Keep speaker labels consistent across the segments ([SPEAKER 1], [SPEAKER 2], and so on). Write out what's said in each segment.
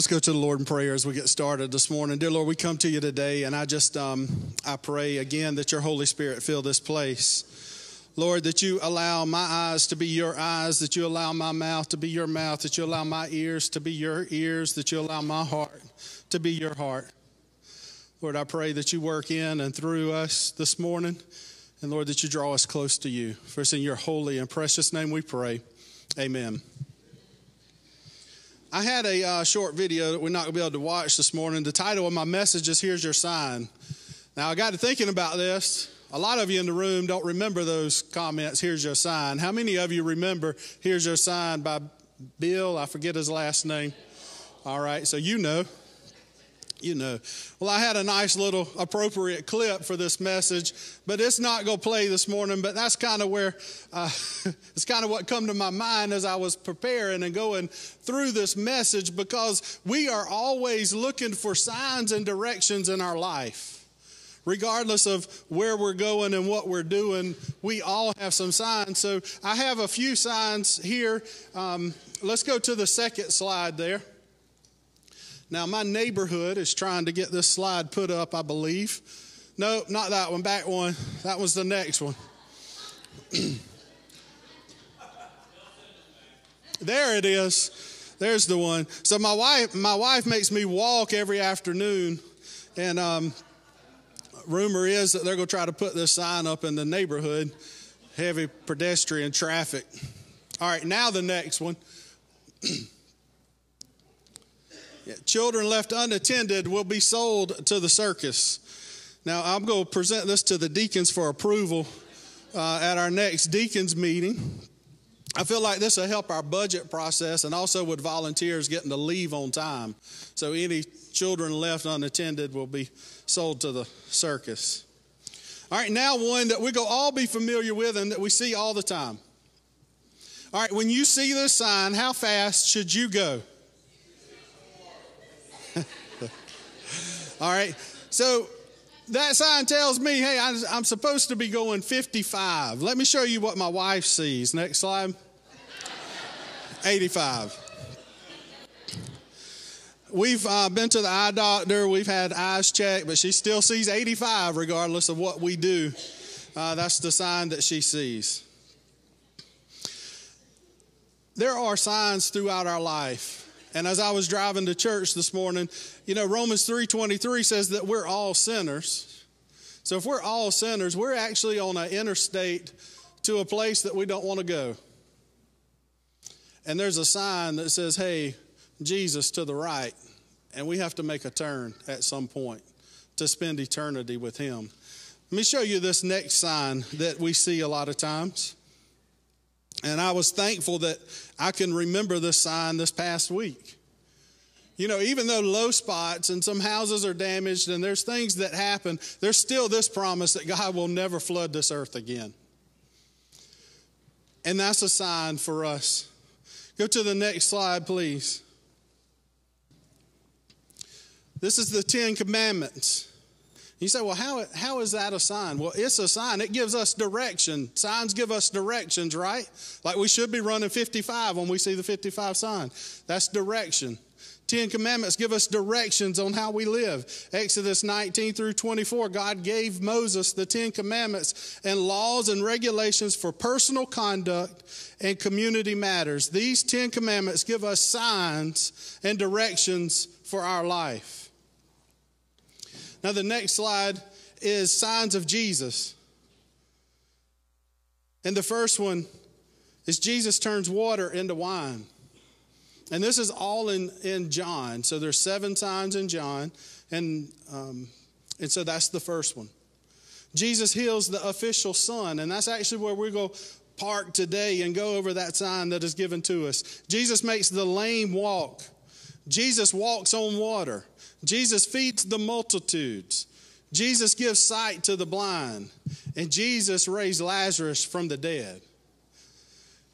[SPEAKER 1] Let's go to the Lord in prayer as we get started this morning. Dear Lord, we come to you today, and I just um, I pray again that your Holy Spirit fill this place. Lord, that you allow my eyes to be your eyes, that you allow my mouth to be your mouth, that you allow my ears to be your ears, that you allow my heart to be your heart. Lord, I pray that you work in and through us this morning, and Lord, that you draw us close to you. For it's in your holy and precious name we pray. Amen. I had a uh, short video that we're not going to be able to watch this morning. The title of my message is Here's Your Sign. Now, I got to thinking about this. A lot of you in the room don't remember those comments, Here's Your Sign. How many of you remember Here's Your Sign by Bill? I forget his last name. All right, so you know you know. Well, I had a nice little appropriate clip for this message, but it's not going to play this morning. But that's kind of where uh, it's kind of what come to my mind as I was preparing and going through this message because we are always looking for signs and directions in our life. Regardless of where we're going and what we're doing, we all have some signs. So I have a few signs here. Um, let's go to the second slide there. Now, my neighborhood is trying to get this slide put up, I believe. No, not that one, back one. That was the next one. there it is. There's the one. So my wife, my wife makes me walk every afternoon, and um, rumor is that they're going to try to put this sign up in the neighborhood. Heavy pedestrian traffic. All right, now the next one. Children left unattended will be sold to the circus. Now, I'm going to present this to the deacons for approval uh, at our next deacons meeting. I feel like this will help our budget process and also with volunteers getting to leave on time. So, any children left unattended will be sold to the circus. All right, now one that we go all be familiar with and that we see all the time. All right, when you see this sign, how fast should you go? All right. So that sign tells me, hey, I'm supposed to be going 55. Let me show you what my wife sees. Next slide. 85. We've uh, been to the eye doctor, we've had eyes checked, but she still sees 85 regardless of what we do. Uh, that's the sign that she sees. There are signs throughout our life and as I was driving to church this morning, you know, Romans 3:23 says that we're all sinners. So if we're all sinners, we're actually on an interstate to a place that we don't want to go. And there's a sign that says, "Hey, Jesus to the right." And we have to make a turn at some point to spend eternity with him. Let me show you this next sign that we see a lot of times. And I was thankful that I can remember this sign this past week. You know, even though low spots and some houses are damaged and there's things that happen, there's still this promise that God will never flood this earth again. And that's a sign for us. Go to the next slide, please. This is the Ten Commandments. You say, well, how, how is that a sign? Well, it's a sign. It gives us direction. Signs give us directions, right? Like we should be running 55 when we see the 55 sign. That's direction. Ten Commandments give us directions on how we live. Exodus 19 through 24, God gave Moses the Ten Commandments and laws and regulations for personal conduct and community matters. These Ten Commandments give us signs and directions for our life. Now, the next slide is signs of Jesus. And the first one is Jesus turns water into wine. And this is all in, in John. So there's seven signs in John. And, um, and so that's the first one. Jesus heals the official son. And that's actually where we go park today and go over that sign that is given to us. Jesus makes the lame walk. Jesus walks on water. Jesus feeds the multitudes. Jesus gives sight to the blind. And Jesus raised Lazarus from the dead.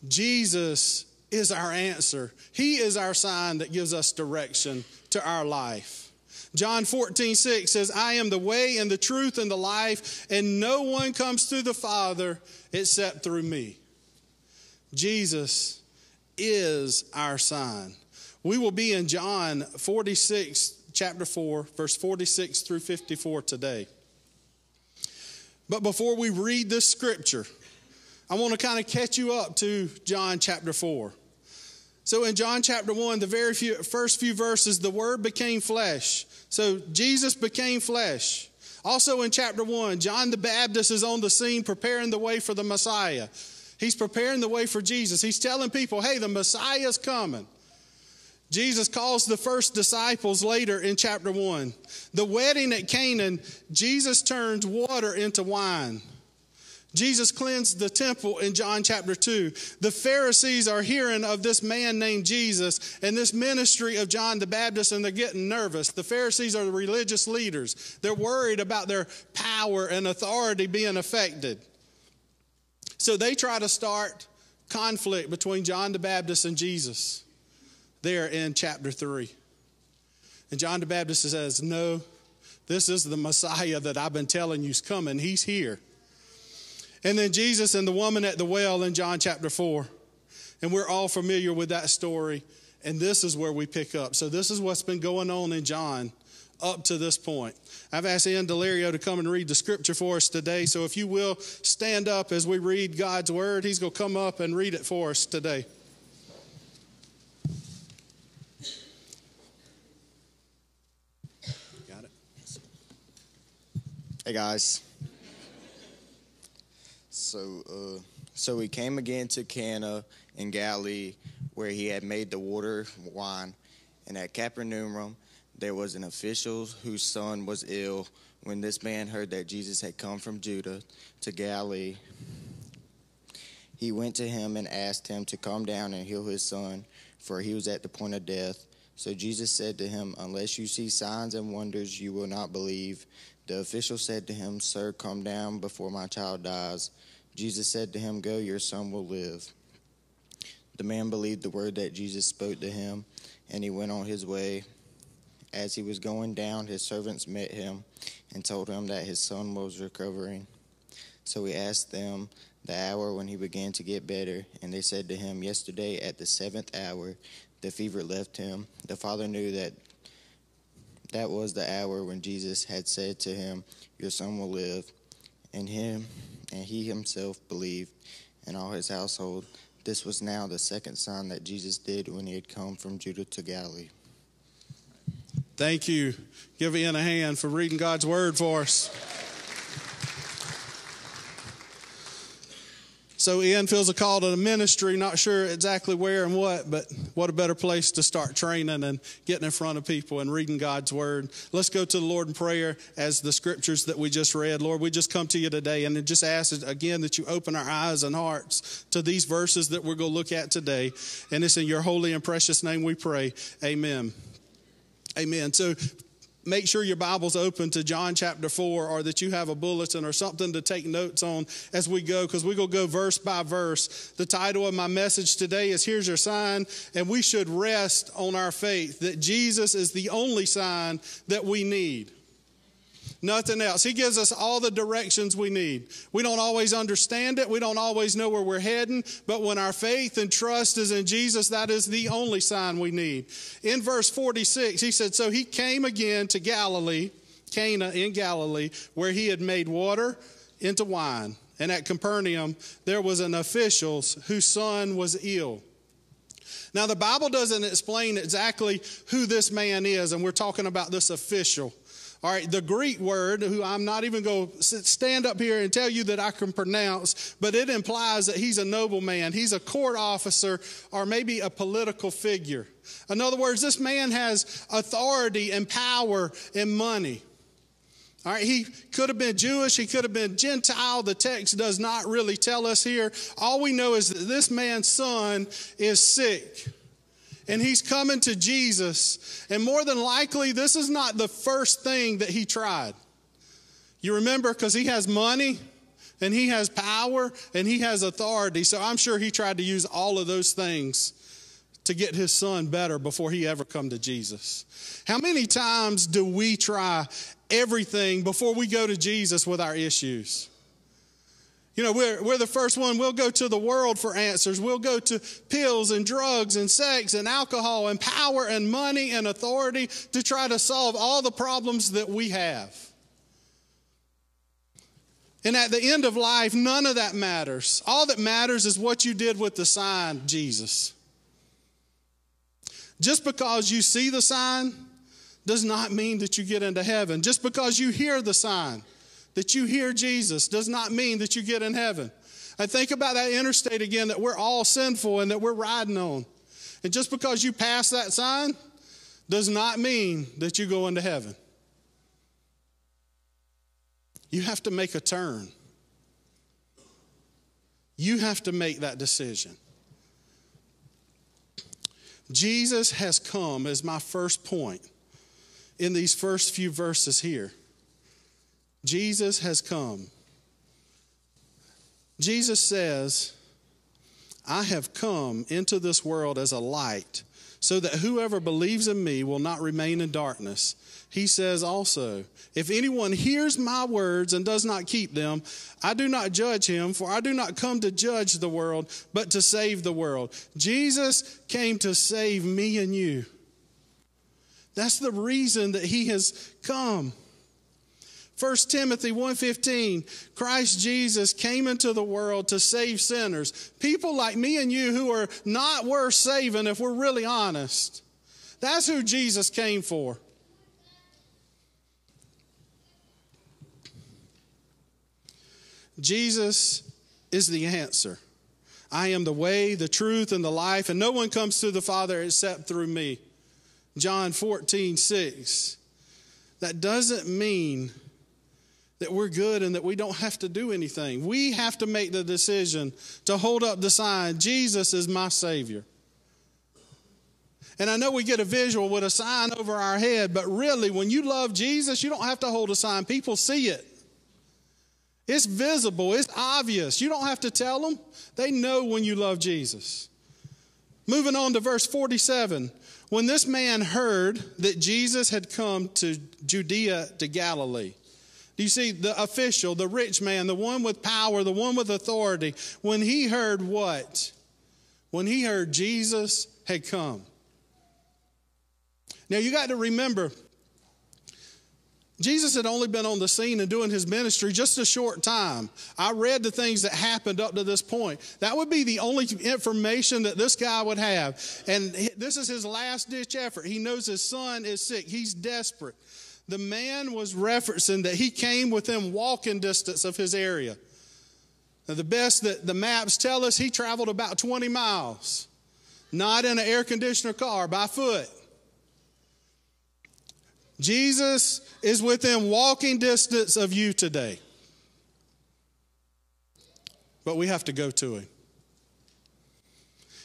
[SPEAKER 1] Jesus is our answer. He is our sign that gives us direction to our life. John 14, 6 says, I am the way and the truth and the life, and no one comes to the Father except through me. Jesus is our sign. We will be in John 46, chapter 4, verse 46 through 54 today. But before we read this scripture, I want to kind of catch you up to John chapter 4. So in John chapter 1, the very few, first few verses, the word became flesh. So Jesus became flesh. Also in chapter 1, John the Baptist is on the scene preparing the way for the Messiah. He's preparing the way for Jesus. He's telling people, hey, the Messiah is coming. Jesus calls the first disciples later in chapter 1. The wedding at Canaan, Jesus turns water into wine. Jesus cleansed the temple in John chapter 2. The Pharisees are hearing of this man named Jesus and this ministry of John the Baptist, and they're getting nervous. The Pharisees are the religious leaders. They're worried about their power and authority being affected. So they try to start conflict between John the Baptist and Jesus there in chapter 3. And John the Baptist says, No, this is the Messiah that I've been telling you's coming. He's here. And then Jesus and the woman at the well in John chapter 4. And we're all familiar with that story. And this is where we pick up. So, this is what's been going on in John up to this point. I've asked Ian Delario to come and read the scripture for us today. So, if you will stand up as we read God's word, he's going to come up and read it for us today.
[SPEAKER 2] Hey, guys. So, uh, so he came again to Cana in Galilee, where he had made the water wine. And at Capernaum, there was an official whose son was ill. When this man heard that Jesus had come from Judah to Galilee, he went to him and asked him to come down and heal his son, for he was at the point of death. So Jesus said to him, Unless you see signs and wonders, you will not believe. The official said to him, Sir, come down before my child dies. Jesus said to him, Go, your son will live. The man believed the word that Jesus spoke to him, and he went on his way. As he was going down, his servants met him and told him that his son was recovering. So he asked them the hour when he began to get better, and they said to him, Yesterday at the seventh hour, the fever left him. The father knew that that was the hour when Jesus had said to him, Your son will live. And him and he himself believed, and all his household. This was now the second sign that Jesus did when he had come from Judah to Galilee.
[SPEAKER 1] Thank you. Give Ian a hand for reading God's word for us. So Ian feels a call to the ministry, not sure exactly where and what, but what a better place to start training and getting in front of people and reading God's word. Let's go to the Lord in prayer as the scriptures that we just read. Lord, we just come to you today and just ask again that you open our eyes and hearts to these verses that we're going to look at today. And it's in your holy and precious name we pray. Amen. Amen. So make sure your Bible's open to John chapter 4 or that you have a bulletin or something to take notes on as we go because we're going to go verse by verse. The title of my message today is Here's Your Sign, and we should rest on our faith that Jesus is the only sign that we need. Nothing else. He gives us all the directions we need. We don't always understand it. We don't always know where we're heading. But when our faith and trust is in Jesus, that is the only sign we need. In verse 46, he said, So he came again to Galilee, Cana in Galilee, where he had made water into wine. And at Capernaum, there was an official whose son was ill. Now, the Bible doesn't explain exactly who this man is, and we're talking about this official. All right, the Greek word, who I'm not even going to stand up here and tell you that I can pronounce, but it implies that he's a nobleman, he's a court officer, or maybe a political figure. In other words, this man has authority and power and money. All right, he could have been Jewish, he could have been Gentile. The text does not really tell us here. All we know is that this man's son is sick and he's coming to Jesus. And more than likely, this is not the first thing that he tried. You remember, because he has money and he has power and he has authority. So I'm sure he tried to use all of those things to get his son better before he ever come to Jesus. How many times do we try everything before we go to Jesus with our issues? You know, we're, we're the first one. We'll go to the world for answers. We'll go to pills and drugs and sex and alcohol and power and money and authority to try to solve all the problems that we have. And at the end of life, none of that matters. All that matters is what you did with the sign, Jesus. Just because you see the sign does not mean that you get into heaven. Just because you hear the sign that you hear Jesus does not mean that you get in heaven. And think about that interstate again that we're all sinful and that we're riding on. And just because you pass that sign does not mean that you go into heaven. You have to make a turn. You have to make that decision. Jesus has come as my first point in these first few verses here. Jesus has come. Jesus says, I have come into this world as a light so that whoever believes in me will not remain in darkness. He says also, If anyone hears my words and does not keep them, I do not judge him, for I do not come to judge the world, but to save the world. Jesus came to save me and you. That's the reason that he has come. 1 Timothy 1:15 Christ Jesus came into the world to save sinners. People like me and you who are not worth saving if we're really honest. That's who Jesus came for. Jesus is the answer. I am the way, the truth, and the life, and no one comes to the Father except through me. John 14, 6. That doesn't mean that we're good and that we don't have to do anything. We have to make the decision to hold up the sign Jesus is my Savior. And I know we get a visual with a sign over our head, but really, when you love Jesus, you don't have to hold a sign. People see it. It's visible, it's obvious. You don't have to tell them, they know when you love Jesus. Moving on to verse 47. When this man heard that Jesus had come to Judea to Galilee, do you see the official, the rich man, the one with power, the one with authority, when he heard what? When he heard Jesus had come. Now you got to remember, Jesus had only been on the scene and doing his ministry just a short time. I read the things that happened up to this point. That would be the only information that this guy would have. And this is his last ditch effort. He knows his son is sick, he's desperate. The man was referencing that he came within walking distance of his area. Now, the best that the maps tell us, he traveled about 20 miles, not in an air conditioner car, by foot. Jesus is within walking distance of you today. But we have to go to him.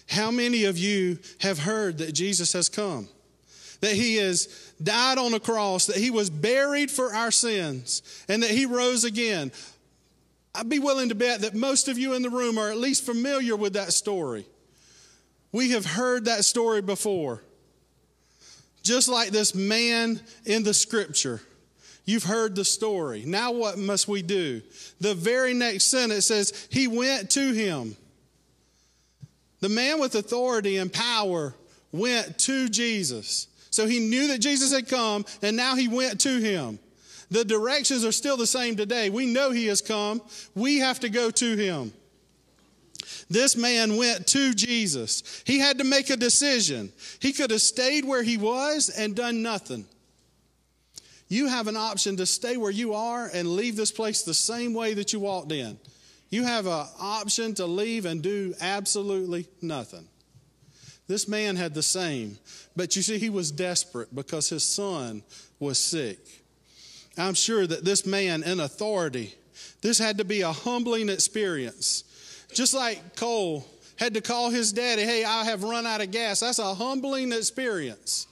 [SPEAKER 1] How many of you have heard that Jesus has come? That he has died on a cross, that he was buried for our sins, and that he rose again. I'd be willing to bet that most of you in the room are at least familiar with that story. We have heard that story before. Just like this man in the scripture. You've heard the story. Now, what must we do? The very next sentence says, He went to him. The man with authority and power went to Jesus. So he knew that Jesus had come, and now he went to him. The directions are still the same today. We know he has come. We have to go to him. This man went to Jesus. He had to make a decision. He could have stayed where he was and done nothing. You have an option to stay where you are and leave this place the same way that you walked in. You have an option to leave and do absolutely nothing. This man had the same. But you see, he was desperate because his son was sick. I'm sure that this man in authority, this had to be a humbling experience. Just like Cole had to call his daddy, hey, I have run out of gas. That's a humbling experience.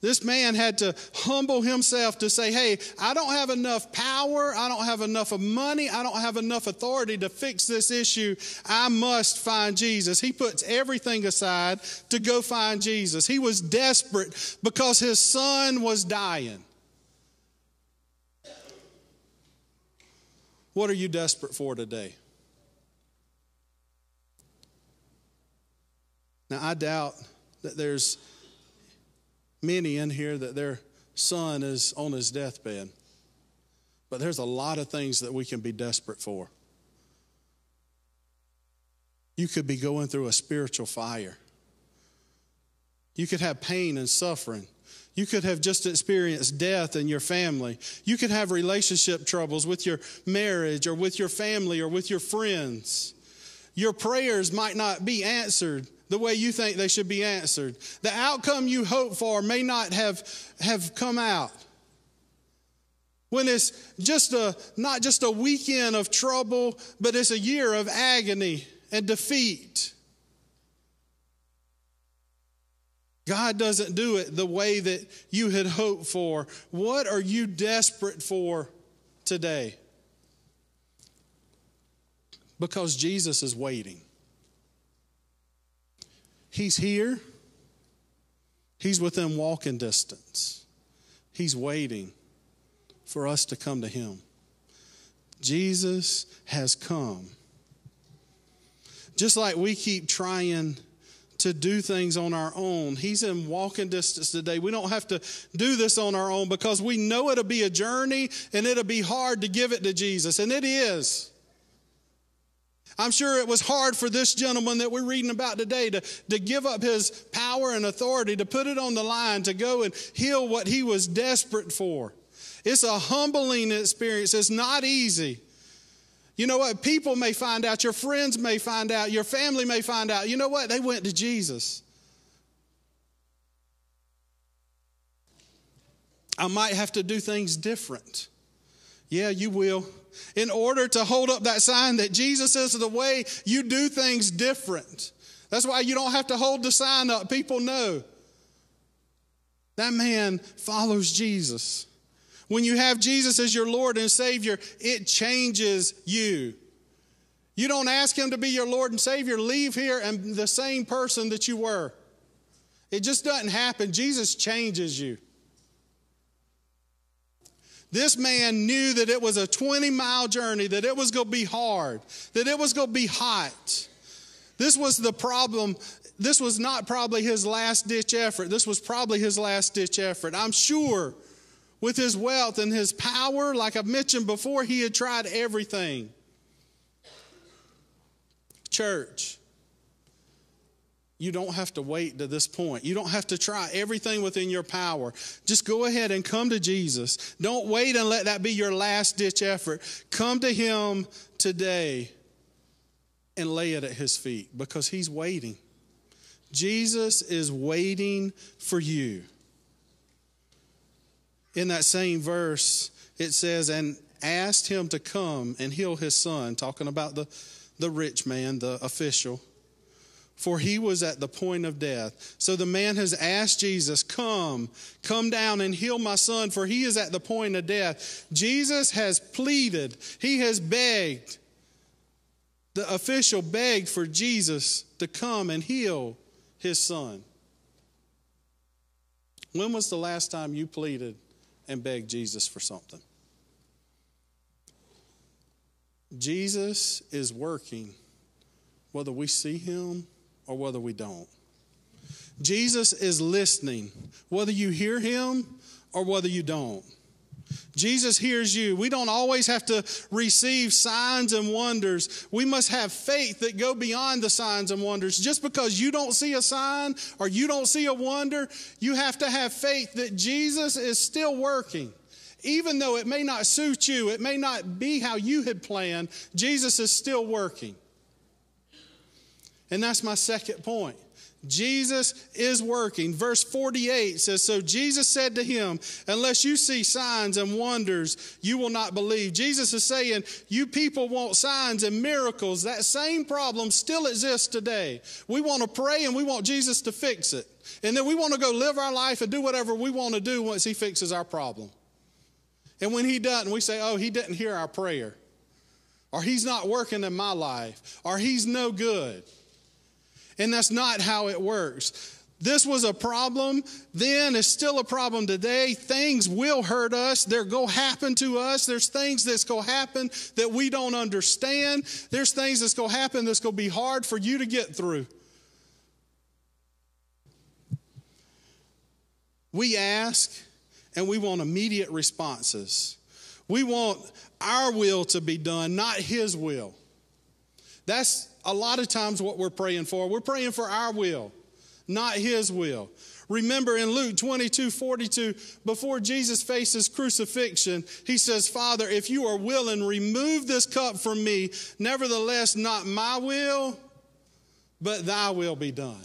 [SPEAKER 1] This man had to humble himself to say, Hey, I don't have enough power. I don't have enough of money. I don't have enough authority to fix this issue. I must find Jesus. He puts everything aside to go find Jesus. He was desperate because his son was dying. What are you desperate for today? Now, I doubt that there's many in here that their son is on his deathbed. But there's a lot of things that we can be desperate for. You could be going through a spiritual fire. You could have pain and suffering. You could have just experienced death in your family. You could have relationship troubles with your marriage or with your family or with your friends. Your prayers might not be answered the way you think they should be answered. The outcome you hope for may not have, have come out. When it's just a, not just a weekend of trouble, but it's a year of agony and defeat. God doesn't do it the way that you had hoped for. What are you desperate for today? Because Jesus is waiting. He's here. He's within walking distance. He's waiting for us to come to Him. Jesus has come. Just like we keep trying to do things on our own, He's in walking distance today. We don't have to do this on our own because we know it'll be a journey and it'll be hard to give it to Jesus, and it is. I'm sure it was hard for this gentleman that we're reading about today to, to give up his power and authority, to put it on the line, to go and heal what he was desperate for. It's a humbling experience. It's not easy. You know what? People may find out, your friends may find out, your family may find out. You know what? They went to Jesus. I might have to do things different. Yeah, you will in order to hold up that sign that Jesus is the way, you do things different. That's why you don't have to hold the sign up. People know. That man follows Jesus. When you have Jesus as your Lord and Savior, it changes you. You don't ask Him to be your Lord and Savior, leave here and the same person that you were. It just doesn't happen. Jesus changes you. This man knew that it was a 20 mile journey, that it was going to be hard, that it was going to be hot. This was the problem. This was not probably his last ditch effort. This was probably his last ditch effort. I'm sure with his wealth and his power, like I've mentioned before, he had tried everything. Church, you don't have to wait to this point. You don't have to try everything within your power. Just go ahead and come to Jesus. Don't wait and let that be your last ditch effort. Come to Him today and lay it at His feet because He's waiting. Jesus is waiting for you. In that same verse, it says, and asked him to come and heal his son, talking about the, the rich man, the official for he was at the point of death. So the man has asked Jesus, Come, come down and heal my son, for he is at the point of death. Jesus has pleaded, he has begged. The official begged for Jesus to come and heal his son. When was the last time you pleaded and begged Jesus for something? Jesus is working, whether we see him or whether we don't. Jesus is listening, whether you hear him or whether you don't. Jesus hears you. We don't always have to receive signs and wonders. We must have faith that go beyond the signs and wonders. Just because you don't see a sign or you don't see a wonder, you have to have faith that Jesus is still working. Even though it may not suit you, it may not be how you had planned, Jesus is still working. And that's my second point. Jesus is working. Verse 48 says, So Jesus said to him, Unless you see signs and wonders, you will not believe. Jesus is saying, You people want signs and miracles. That same problem still exists today. We want to pray and we want Jesus to fix it. And then we want to go live our life and do whatever we want to do once He fixes our problem. And when He doesn't, we say, Oh, He didn't hear our prayer. Or He's not working in my life. Or He's no good. And that's not how it works. This was a problem then, it's still a problem today. Things will hurt us. They're going to happen to us. There's things that's going to happen that we don't understand. There's things that's going to happen that's going to be hard for you to get through. We ask and we want immediate responses. We want our will to be done, not His will. That's a lot of times what we're praying for. We're praying for our will, not His will. Remember in Luke 22 42, before Jesus faces crucifixion, he says, Father, if you are willing, remove this cup from me. Nevertheless, not my will, but thy will be done.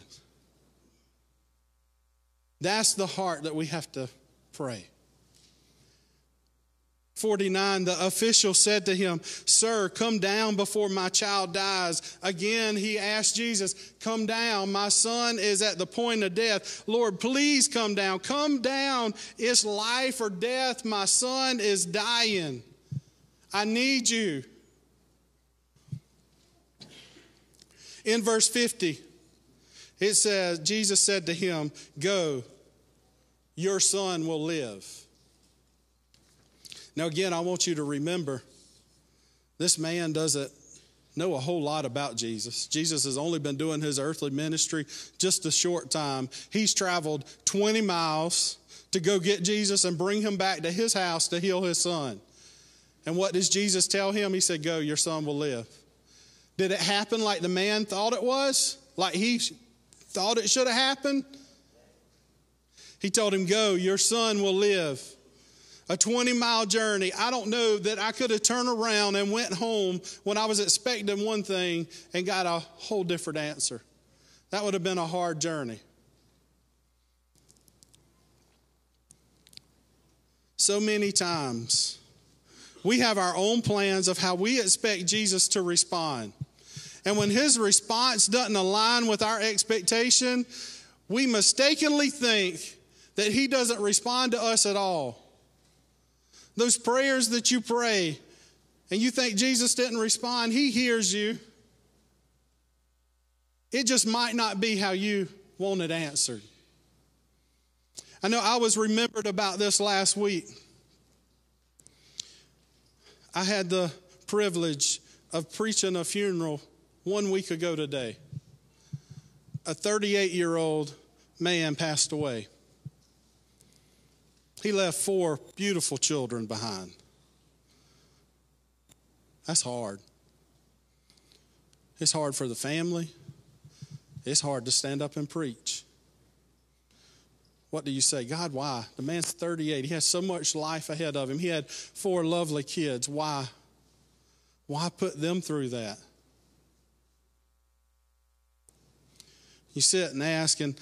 [SPEAKER 1] That's the heart that we have to pray. 49, the official said to him, Sir, come down before my child dies. Again, he asked Jesus, Come down. My son is at the point of death. Lord, please come down. Come down. It's life or death. My son is dying. I need you. In verse 50, it says, Jesus said to him, Go, your son will live. Now, again, I want you to remember this man doesn't know a whole lot about Jesus. Jesus has only been doing his earthly ministry just a short time. He's traveled 20 miles to go get Jesus and bring him back to his house to heal his son. And what does Jesus tell him? He said, Go, your son will live. Did it happen like the man thought it was? Like he thought it should have happened? He told him, Go, your son will live a 20 mile journey. I don't know that I could have turned around and went home when I was expecting one thing and got a whole different answer. That would have been a hard journey. So many times, we have our own plans of how we expect Jesus to respond. And when his response doesn't align with our expectation, we mistakenly think that he doesn't respond to us at all. Those prayers that you pray and you think Jesus didn't respond, He hears you. It just might not be how you want it answered. I know I was remembered about this last week. I had the privilege of preaching a funeral one week ago today. A 38 year old man passed away. He left four beautiful children behind. That's hard. It's hard for the family. It's hard to stand up and preach. What do you say? God, why? The man's 38. He has so much life ahead of him. He had four lovely kids. Why? Why put them through that? You sit and ask, and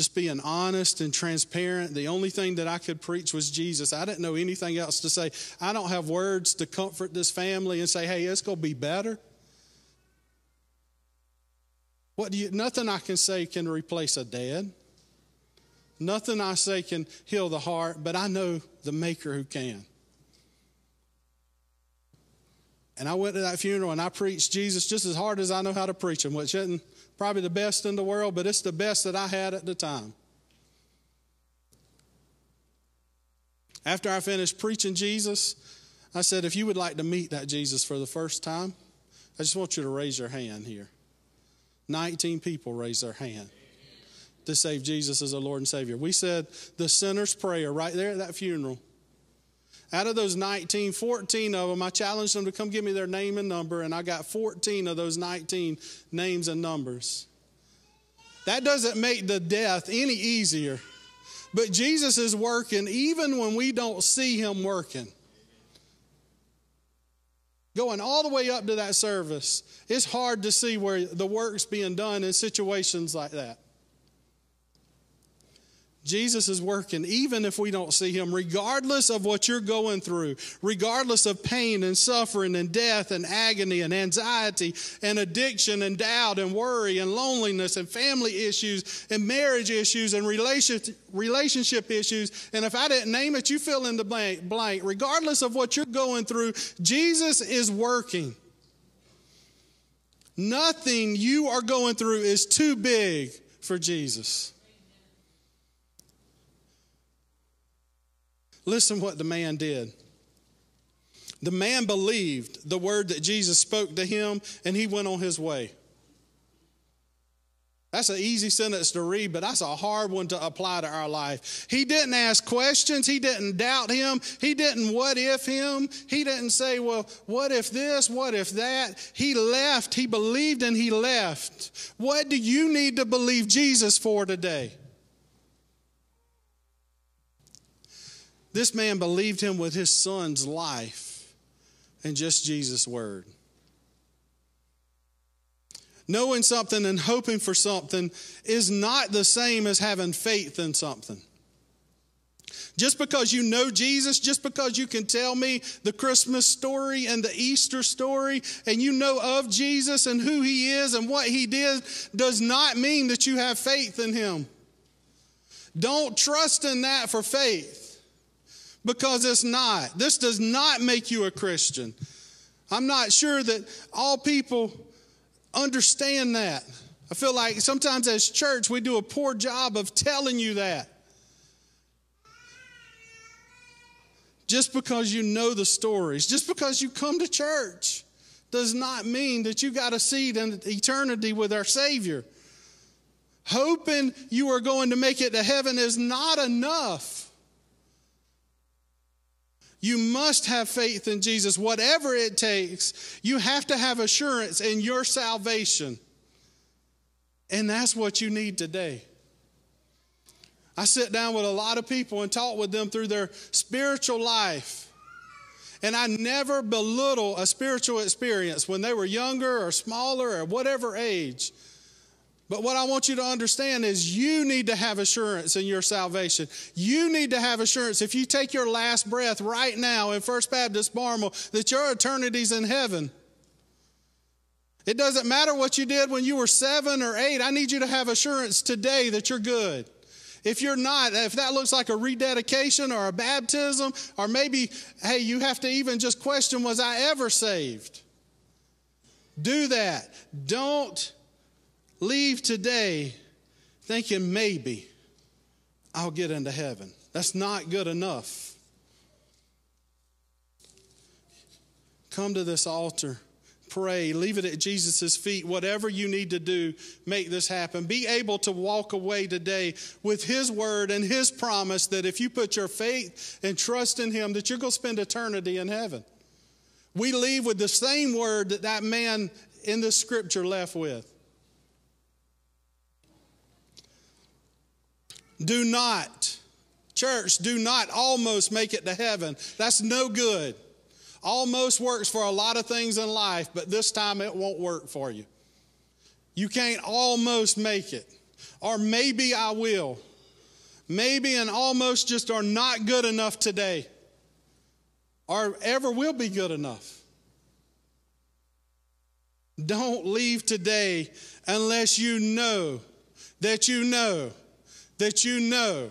[SPEAKER 1] just being honest and transparent. The only thing that I could preach was Jesus. I didn't know anything else to say. I don't have words to comfort this family and say, hey, it's going to be better. What do you, nothing I can say can replace a dad. Nothing I say can heal the heart, but I know the maker who can. And I went to that funeral and I preached Jesus just as hard as I know how to preach him, which isn't probably the best in the world, but it's the best that I had at the time. After I finished preaching Jesus, I said, if you would like to meet that Jesus for the first time, I just want you to raise your hand here. 19 people raised their hand to save Jesus as a Lord and Savior. We said the sinner's prayer right there at that funeral. Out of those 19, 14 of them, I challenged them to come give me their name and number, and I got 14 of those 19 names and numbers. That doesn't make the death any easier, but Jesus is working even when we don't see him working. Going all the way up to that service, it's hard to see where the work's being done in situations like that. Jesus is working even if we don't see him, regardless of what you're going through, regardless of pain and suffering and death and agony and anxiety and addiction and doubt and worry and loneliness and family issues and marriage issues and relationship issues. And if I didn't name it, you fill in the blank, blank. Regardless of what you're going through, Jesus is working. Nothing you are going through is too big for Jesus. Listen what the man did. The man believed the word that Jesus spoke to him, and he went on his way. That's an easy sentence to read, but that's a hard one to apply to our life. He didn't ask questions. He didn't doubt him. He didn't what if him. He didn't say, well, what if this? What if that? He left. He believed and he left. What do you need to believe Jesus for today? This man believed him with his son's life and just Jesus' word. Knowing something and hoping for something is not the same as having faith in something. Just because you know Jesus, just because you can tell me the Christmas story and the Easter story, and you know of Jesus and who he is and what he did, does not mean that you have faith in him. Don't trust in that for faith because it's not. This does not make you a Christian. I'm not sure that all people understand that. I feel like sometimes as church we do a poor job of telling you that. Just because you know the stories, just because you come to church, does not mean that you got a seat in eternity with our Savior. Hoping you are going to make it to heaven is not enough. You must have faith in Jesus, whatever it takes. You have to have assurance in your salvation. And that's what you need today. I sit down with a lot of people and talk with them through their spiritual life. And I never belittle a spiritual experience when they were younger or smaller or whatever age. But what I want you to understand is you need to have assurance in your salvation. You need to have assurance if you take your last breath right now in First Baptist Barnwell that your eternity's in heaven. It doesn't matter what you did when you were seven or eight. I need you to have assurance today that you're good. If you're not, if that looks like a rededication or a baptism, or maybe, hey, you have to even just question, was I ever saved? Do that. Don't leave today thinking maybe I'll get into heaven. That's not good enough. Come to this altar, pray, leave it at Jesus' feet. Whatever you need to do, make this happen. Be able to walk away today with His word and His promise that if you put your faith and trust in Him, that you're going to spend eternity in heaven. We leave with the same word that that man in the scripture left with. Do not, church, do not almost make it to heaven. That's no good. Almost works for a lot of things in life, but this time it won't work for you. You can't almost make it. Or maybe I will. Maybe and almost just are not good enough today, or ever will be good enough. Don't leave today unless you know that you know that you know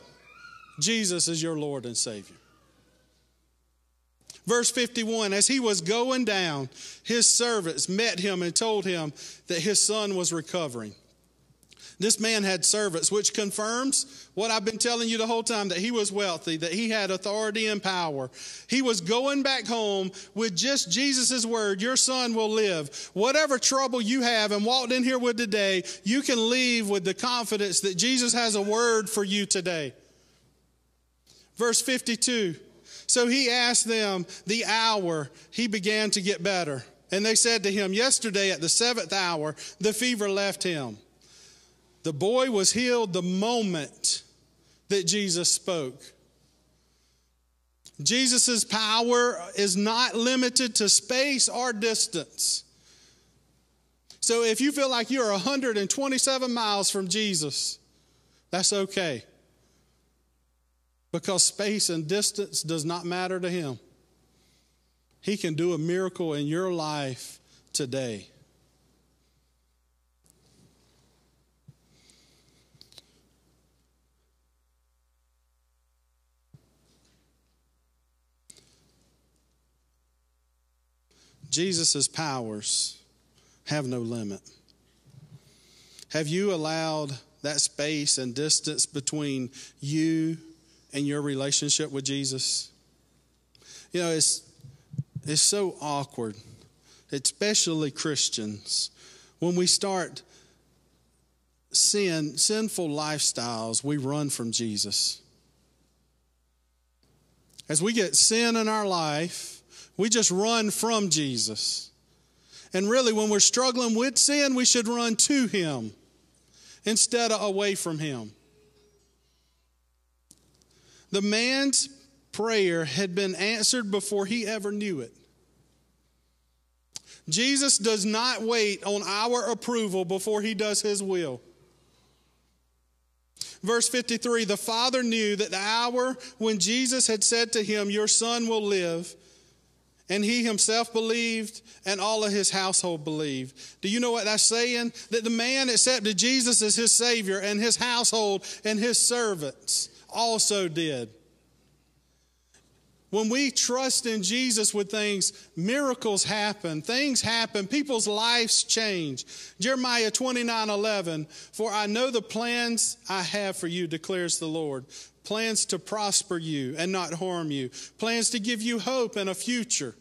[SPEAKER 1] Jesus is your Lord and Savior. Verse 51 As he was going down, his servants met him and told him that his son was recovering. This man had servants, which confirms what I've been telling you the whole time that he was wealthy, that he had authority and power. He was going back home with just Jesus' word Your son will live. Whatever trouble you have and walked in here with today, you can leave with the confidence that Jesus has a word for you today. Verse 52 So he asked them the hour he began to get better. And they said to him, Yesterday at the seventh hour, the fever left him. The boy was healed the moment that Jesus spoke. Jesus' power is not limited to space or distance. So if you feel like you're 127 miles from Jesus, that's okay. Because space and distance does not matter to him. He can do a miracle in your life today. Jesus' powers have no limit. Have you allowed that space and distance between you and your relationship with Jesus? You know, it's, it's so awkward, especially Christians, when we start sin, sinful lifestyles, we run from Jesus. As we get sin in our life, we just run from Jesus. And really, when we're struggling with sin, we should run to Him instead of away from Him. The man's prayer had been answered before he ever knew it. Jesus does not wait on our approval before he does his will. Verse 53 The Father knew that the hour when Jesus had said to him, Your son will live, and he himself believed, and all of his household believed. Do you know what that's saying? That the man accepted Jesus as his Savior, and his household and his servants also did. When we trust in Jesus with things, miracles happen, things happen, people's lives change. Jeremiah 29 11, for I know the plans I have for you, declares the Lord. Plans to prosper you and not harm you, plans to give you hope and a future.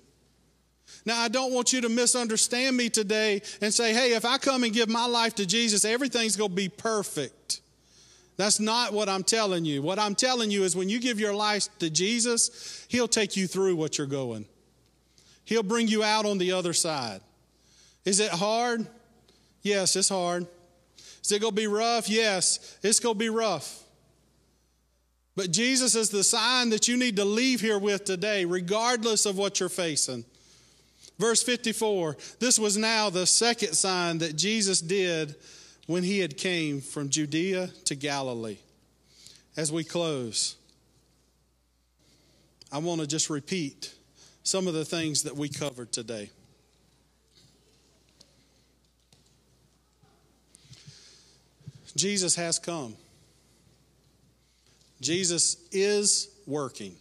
[SPEAKER 1] Now, I don't want you to misunderstand me today and say, hey, if I come and give my life to Jesus, everything's going to be perfect. That's not what I'm telling you. What I'm telling you is when you give your life to Jesus, He'll take you through what you're going. He'll bring you out on the other side. Is it hard? Yes, it's hard. Is it going to be rough? Yes, it's going to be rough. But Jesus is the sign that you need to leave here with today, regardless of what you're facing. Verse 54 this was now the second sign that Jesus did when he had came from Judea to Galilee. As we close, I want to just repeat some of the things that we covered today. Jesus has come. Jesus is working.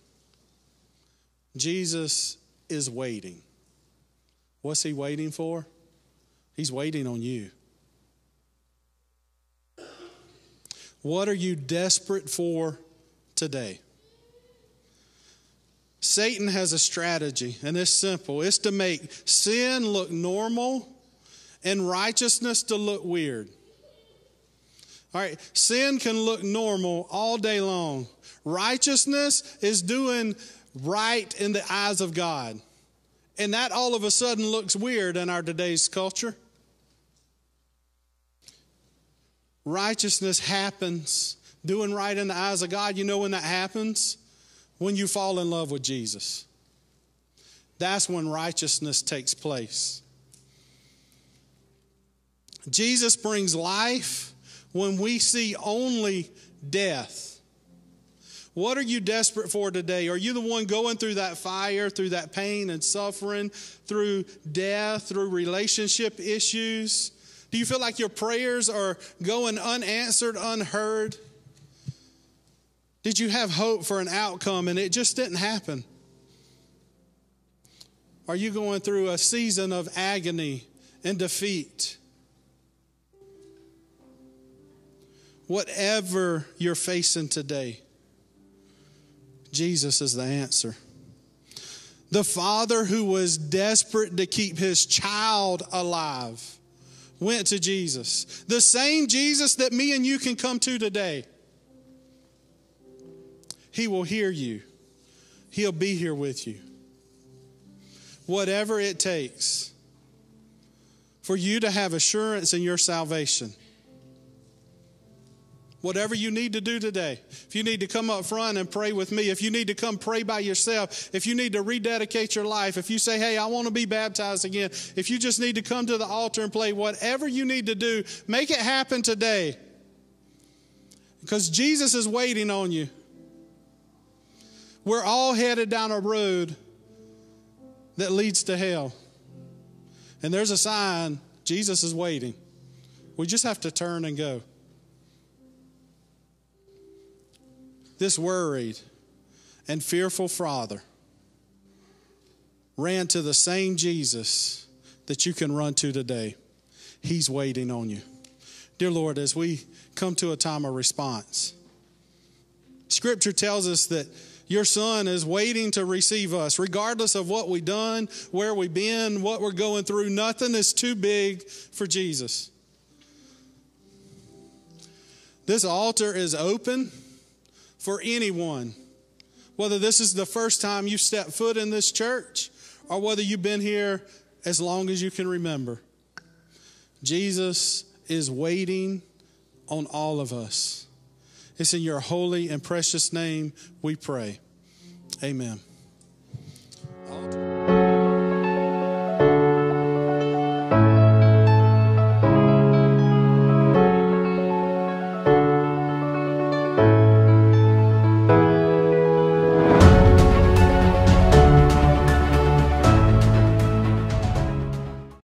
[SPEAKER 1] Jesus is waiting. What's he waiting for? He's waiting on you. What are you desperate for today? Satan has a strategy, and it's simple it's to make sin look normal and righteousness to look weird. All right, sin can look normal all day long. Righteousness is doing right in the eyes of God. And that all of a sudden looks weird in our today's culture. Righteousness happens, doing right in the eyes of God, you know when that happens? When you fall in love with Jesus. That's when righteousness takes place. Jesus brings life when we see only death. What are you desperate for today? Are you the one going through that fire, through that pain and suffering, through death, through relationship issues? Do you feel like your prayers are going unanswered, unheard? Did you have hope for an outcome and it just didn't happen? Are you going through a season of agony and defeat? Whatever you're facing today, Jesus is the answer. The father who was desperate to keep his child alive went to Jesus. The same Jesus that me and you can come to today. He will hear you, He'll be here with you. Whatever it takes for you to have assurance in your salvation. Whatever you need to do today. If you need to come up front and pray with me, if you need to come pray by yourself, if you need to rededicate your life, if you say, hey, I want to be baptized again, if you just need to come to the altar and play, whatever you need to do, make it happen today. Because Jesus is waiting on you. We're all headed down a road that leads to hell. And there's a sign Jesus is waiting. We just have to turn and go. This worried and fearful father ran to the same Jesus that you can run to today. He's waiting on you. dear Lord, as we come to a time of response. Scripture tells us that your son is waiting to receive us, regardless of what we've done, where we've been, what we're going through. Nothing is too big for Jesus. This altar is open for anyone, whether this is the first time you've stepped foot in this church or whether you've been here as long as you can remember. Jesus is waiting on all of us. It's in your holy and precious name we pray. Amen.